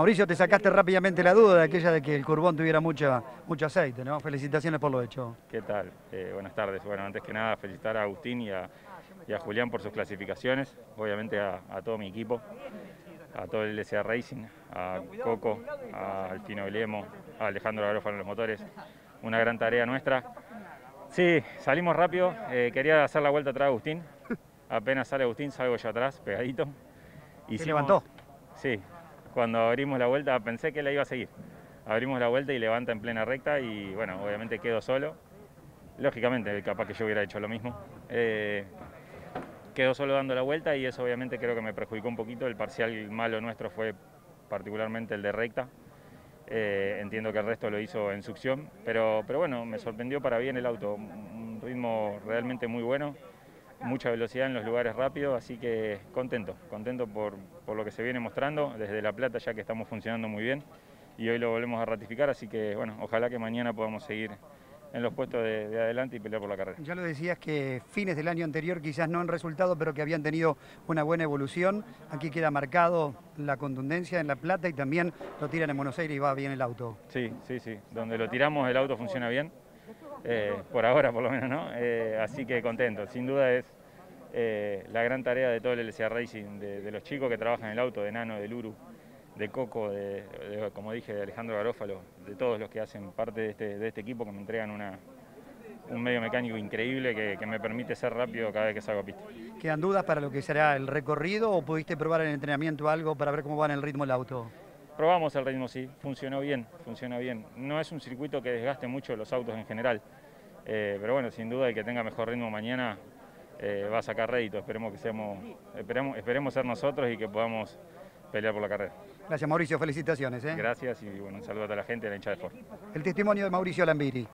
Mauricio, te sacaste rápidamente la duda de aquella de que el curbón tuviera mucha, mucho aceite, ¿no? Felicitaciones por lo hecho. ¿Qué tal? Eh, buenas tardes. Bueno, antes que nada, felicitar a Agustín y a, Julián por sus clasificaciones, obviamente a, todo mi equipo, a todo el LSA Racing, a Coco, a Alfino Belemo, a Alejandro Garófalo en los motores. Una gran tarea nuestra. Sí, salimos rápido, eh, quería hacer la vuelta atrás de Agustín. Apenas sale Agustín, salgo yo atrás, pegadito. Y ¿Se levantó? Sí, cuando abrimos la vuelta pensé que la iba a seguir. Abrimos la vuelta y levanta en plena recta y bueno, obviamente quedo solo. Lógicamente, capaz que yo hubiera hecho lo mismo. Eh, quedó solo dando la vuelta y eso obviamente creo que me perjudicó un poquito. El parcial malo nuestro fue particularmente el de recta. Eh, entiendo que el resto lo hizo en succión, pero, pero bueno, me sorprendió para bien el auto. Un ritmo realmente muy bueno mucha velocidad en los lugares rápidos, así que contento, contento por, lo que se viene mostrando desde La Plata, ya que estamos funcionando muy bien y hoy lo volvemos a ratificar, así que bueno, ojalá que mañana podamos seguir en los puestos de, adelante y pelear por la carrera. Ya lo decías que fines del año anterior quizás no han resultado, pero que habían tenido una buena evolución. Aquí queda marcado la contundencia en La Plata y también lo tiran en Buenos Aires y va bien el auto. Sí, sí, sí. Donde lo tiramos el auto funciona bien. Eh, por ahora por lo menos, ¿no? Eh, así que contento. Sin duda es eh, la gran tarea de todo el LCA Racing, de, los chicos que trabajan en el auto, de Nano, de Luru, de Coco, de, como dije, de Alejandro Garófalo, de todos los que hacen parte de este, este equipo que me entregan una, un medio mecánico increíble que, me permite ser rápido cada vez que salgo a pista. ¿Quedan dudas para lo que será el recorrido o pudiste probar en el entrenamiento algo para ver cómo va en el ritmo el auto? Probamos el ritmo, sí, funcionó bien, funciona bien. No es un circuito que desgaste mucho los autos en general, eh, pero bueno, sin duda el que tenga mejor ritmo mañana eh, va a sacar rédito. Esperemos que seamos, esperemos, esperemos ser nosotros y que podamos pelear por la carrera. Gracias Mauricio, felicitaciones. ¿eh? Gracias y bueno, un saludo a toda la gente de la hincha de Ford. El testimonio de Mauricio Lambiri.